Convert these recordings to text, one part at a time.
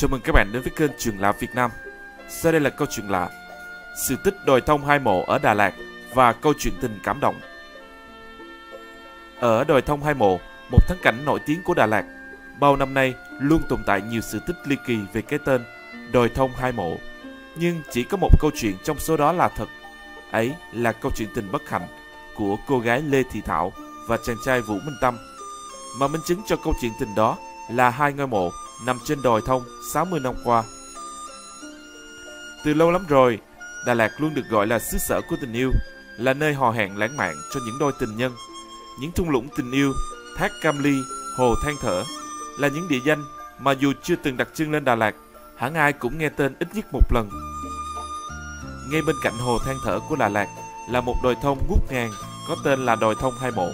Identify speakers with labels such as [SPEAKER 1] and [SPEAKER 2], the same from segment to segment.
[SPEAKER 1] Chào mừng các bạn đến với kênh Chuyện Lạ Việt Nam. Sau đây là câu chuyện lạ Sự tích đồi thông hai mộ ở Đà Lạt và câu chuyện tình cảm động. Ở đồi thông hai mộ, một thắng cảnh nổi tiếng của Đà Lạt, bao năm nay luôn tồn tại nhiều sự tích ly kỳ về cái tên đồi thông hai mộ. Nhưng chỉ có một câu chuyện trong số đó là thật. Ấy là câu chuyện tình bất hạnh của cô gái Lê Thị Thảo và chàng trai Vũ Minh Tâm. Mà minh chứng cho câu chuyện tình đó là hai ngôi mộ nằm trên đồi thông 60 năm qua. Từ lâu lắm rồi, Đà Lạt luôn được gọi là xứ sở của tình yêu, là nơi hò hẹn lãng mạn cho những đôi tình nhân. Những thung lũng tình yêu, thác Cam Ly, hồ Than Thở là những địa danh mà dù chưa từng đặt chân lên Đà Lạt, hẳn ai cũng nghe tên ít nhất một lần. Ngay bên cạnh hồ Than Thở của Đà Lạt là một đồi thông ngút ngàn có tên là đồi thông Hai Mộ.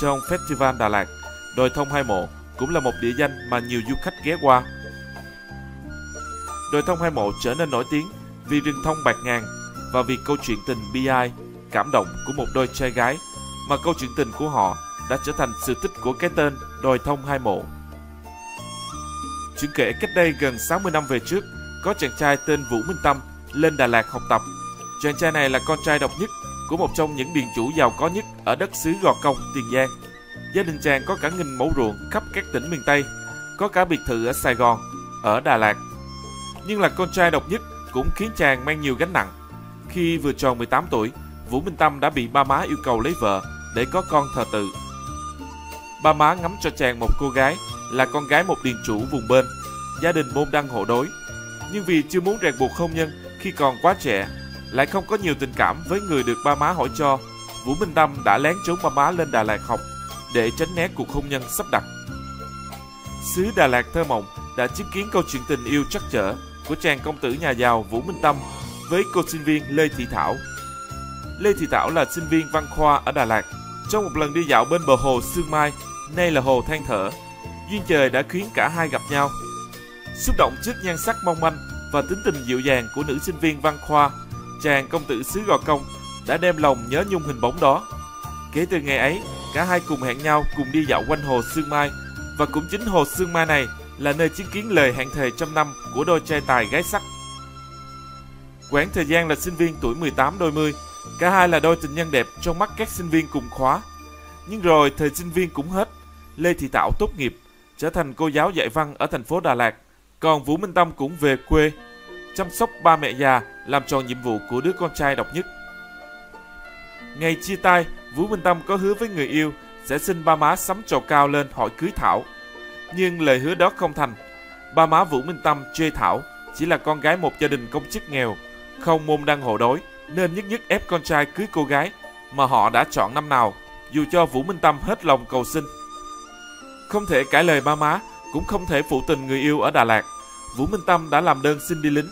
[SPEAKER 1] Trong Festival Đà Lạt, đồi thông Hai Mộ cũng là một địa danh mà nhiều du khách ghé qua. Đồi thông Hai Mộ trở nên nổi tiếng vì rừng thông bạc ngàn và vì câu chuyện tình bi ai, cảm động của một đôi trai gái mà câu chuyện tình của họ đã trở thành sự tích của cái tên Đồi thông Hai Mộ. Chuyện kể cách đây gần 60 năm về trước, có chàng trai tên Vũ Minh Tâm lên Đà Lạt học tập. Chàng trai này là con trai độc nhất của một trong những điền chủ giàu có nhất ở đất xứ Gò Công, Tiền Giang. Gia đình chàng có cả nghìn mẫu ruộng khắp các tỉnh miền Tây, có cả biệt thự ở Sài Gòn, ở Đà Lạt. Nhưng là con trai độc nhất cũng khiến chàng mang nhiều gánh nặng. Khi vừa tròn 18 tuổi, Vũ Minh Tâm đã bị ba má yêu cầu lấy vợ để có con thờ tự. Ba má ngắm cho chàng một cô gái là con gái một điền chủ vùng bên, gia đình môn đăng hộ đối. Nhưng vì chưa muốn ràng buộc hôn nhân khi còn quá trẻ, lại không có nhiều tình cảm với người được ba má hỏi cho, Vũ Minh Tâm đã lén trốn ba má lên Đà Lạt học để tránh né cuộc hôn nhân sắp đặt. Xứ Đà Lạt thơ mộng đã chứng kiến câu chuyện tình yêu trắc trở của chàng công tử nhà giàu Vũ Minh Tâm với cô sinh viên Lê Thị Thảo. Lê Thị Thảo là sinh viên văn khoa ở Đà Lạt. Trong một lần đi dạo bên bờ hồ Sương Mai, nay là hồ Than Thở, duyên trời đã khiến cả hai gặp nhau. Xúc động trước nhan sắc mong manh và tính tình dịu dàng của nữ sinh viên văn khoa, chàng công tử xứ Gò Công đã đem lòng nhớ nhung hình bóng đó. Kể từ ngày ấy, cả hai cùng hẹn nhau cùng đi dạo quanh hồ Sương Mai và cũng chính hồ Sương Mai này là nơi chứng kiến lời hẹn thề trăm năm của đôi trai tài gái sắc. Quãng thời gian là sinh viên tuổi 18 đôi mươi, cả hai là đôi tình nhân đẹp trong mắt các sinh viên cùng khóa. Nhưng rồi thời sinh viên cũng hết, Lê Thị Tảo tốt nghiệp, trở thành cô giáo dạy văn ở thành phố Đà Lạt, còn Vũ Minh Tâm cũng về quê, chăm sóc ba mẹ già, làm tròn nhiệm vụ của đứa con trai độc nhất. Ngày chia tay, Vũ Minh Tâm có hứa với người yêu sẽ xin ba má sắm trầu cao lên hỏi cưới Thảo. Nhưng lời hứa đó không thành. Ba má Vũ Minh Tâm chê Thảo chỉ là con gái một gia đình công chức nghèo, không môn đăng hộ đối, nên nhất nhất ép con trai cưới cô gái mà họ đã chọn năm nào, dù cho Vũ Minh Tâm hết lòng cầu xin. Không thể cãi lời ba má, cũng không thể phụ tình người yêu ở Đà Lạt. Vũ Minh Tâm đã làm đơn xin đi lính.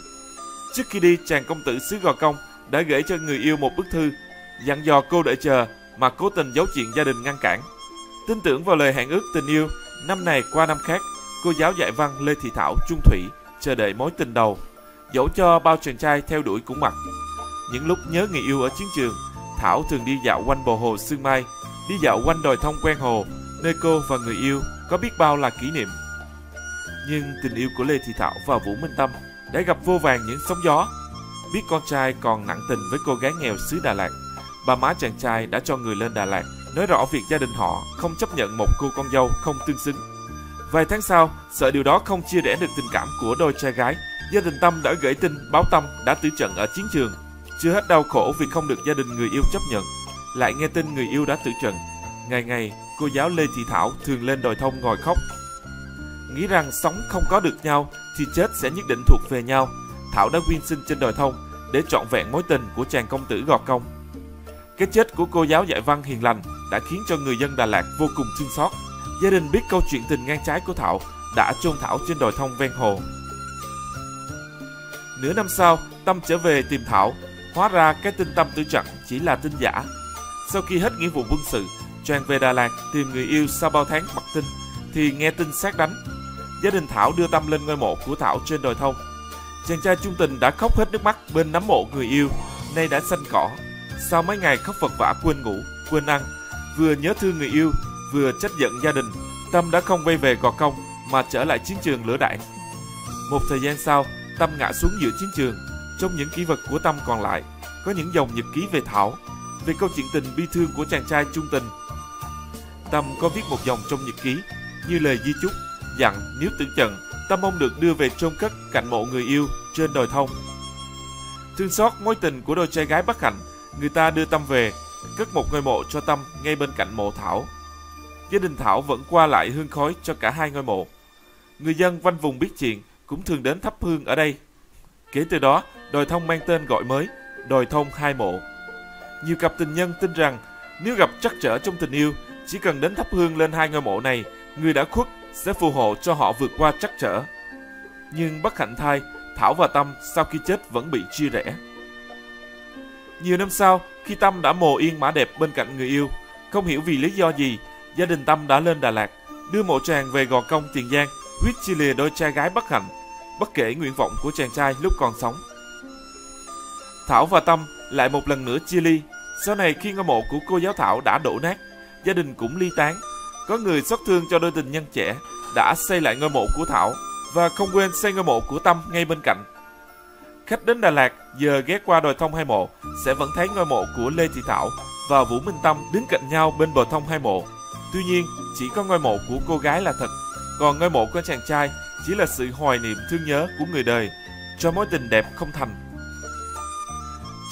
[SPEAKER 1] Trước khi đi, chàng công tử xứ Gò Công đã gửi cho người yêu một bức thư, dặn dò cô đợi chờ mà cố tình giấu chuyện gia đình ngăn cản. Tin tưởng vào lời hẹn ước tình yêu, năm này qua năm khác, cô giáo dạy văn Lê Thị Thảo trung thủy chờ đợi mối tình đầu, dẫu cho bao chàng trai theo đuổi cũng mặc. Những lúc nhớ người yêu ở chiến trường, Thảo thường đi dạo quanh bờ hồ Sương Mai, đi dạo quanh đồi thông quen hồ, nơi cô và người yêu có biết bao là kỷ niệm. Nhưng tình yêu của Lê Thị Thảo và Vũ Minh Tâm đã gặp vô vàng những sóng gió. Biết con trai còn nặng tình với cô gái nghèo xứ Đà Lạt, bà má chàng trai đã cho người lên Đà Lạt nói rõ việc gia đình họ không chấp nhận một cô con dâu không tương xứng. Vài tháng sau, sợ điều đó không chia rẽ được tình cảm của đôi trai gái, gia đình Tâm đã gửi tin báo Tâm đã tử trận ở chiến trường. Chưa hết đau khổ vì không được gia đình người yêu chấp nhận, lại nghe tin người yêu đã tử trận. Ngày ngày, cô giáo Lê Thị Thảo thường lên đồi thông ngồi khóc. Nghĩ rằng sống không có được nhau thì chết sẽ nhất định thuộc về nhau. Thảo đã quyên sinh trên đồi thông để trọn vẹn mối tình của chàng công tử Gò Công. Cái chết của cô giáo dạy văn hiền lành đã khiến cho người dân Đà Lạt vô cùng thương xót. Gia đình biết câu chuyện tình ngang trái của Thảo đã chôn Thảo trên đồi thông ven hồ. Nửa năm sau, Tâm trở về tìm Thảo. Hóa ra cái tin Tâm tử trận chỉ là tin giả. Sau khi hết nghĩa vụ quân sự, Trang về Đà Lạt tìm người yêu sau bao tháng mặc tin, thì nghe tin sát đánh. Gia đình Thảo đưa Tâm lên ngôi mộ của Thảo trên đồi thông. Chàng trai trung tình đã khóc hết nước mắt bên nắm mộ người yêu, nay đã xanh cỏ. Sau mấy ngày khóc vật vã quên ngủ, quên ăn, vừa nhớ thương người yêu, vừa trách giận gia đình, Tâm đã không quay về Gò Công mà trở lại chiến trường lửa đạn. Một thời gian sau, Tâm ngã xuống giữa chiến trường. Trong những ký vật của Tâm còn lại, có những dòng nhật ký về Thảo, về câu chuyện tình bi thương của chàng trai trung tình. Tâm có viết một dòng trong nhật ký như lời di chúc, dặn nếu tưởng trận, Tâm mong được đưa về chôn cất cạnh mộ người yêu trên đồi thông. Thương xót mối tình của đôi trai gái bất hạnh, người ta đưa Tâm về, cất một ngôi mộ cho Tâm ngay bên cạnh mộ Thảo. Gia đình Thảo vẫn qua lại hương khói cho cả hai ngôi mộ. Người dân quanh vùng biết chuyện cũng thường đến thắp hương ở đây. Kể từ đó, đồi thông mang tên gọi mới, đồi thông hai mộ. Nhiều cặp tình nhân tin rằng nếu gặp trắc trở trong tình yêu, chỉ cần đến thắp hương lên hai ngôi mộ này, người đã khuất sẽ phù hộ cho họ vượt qua trắc trở. Nhưng bất hạnh thay, Thảo và Tâm sau khi chết vẫn bị chia rẽ. Nhiều năm sau, khi Tâm đã mồ yên mã đẹp bên cạnh người yêu, không hiểu vì lý do gì, gia đình Tâm đã lên Đà Lạt, đưa mộ chàng về Gò Công, Tiền Giang, huyết chia lìa đôi trai gái bất hạnh, bất kể nguyện vọng của chàng trai lúc còn sống. Thảo và Tâm lại một lần nữa chia ly. Sau này khi ngôi mộ của cô giáo Thảo đã đổ nát, gia đình cũng ly tán. Có người xót thương cho đôi tình nhân trẻ đã xây lại ngôi mộ của Thảo và không quên xây ngôi mộ của Tâm ngay bên cạnh. Khách đến Đà Lạt giờ ghé qua đồi thông hai mộ sẽ vẫn thấy ngôi mộ của Lê Thị Thảo và Vũ Minh Tâm đứng cạnh nhau bên bờ thông hai mộ. Tuy nhiên, chỉ có ngôi mộ của cô gái là thật, còn ngôi mộ của chàng trai chỉ là sự hoài niệm thương nhớ của người đời cho mối tình đẹp không thành.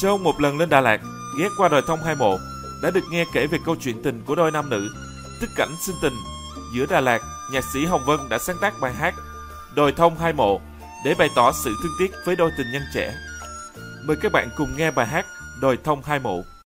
[SPEAKER 1] Châu một lần lên Đà Lạt, ghé qua đồi thông hai mộ, đã được nghe kể về câu chuyện tình của đôi nam nữ, tức cảnh sinh tình. Giữa Đà Lạt, nhạc sĩ Hồng Vân đã sáng tác bài hát Đồi thông hai mộ để bày tỏ sự thương tiếc với đôi tình nhân trẻ. Mời các bạn cùng nghe bài hát Đồi thông hai mộ.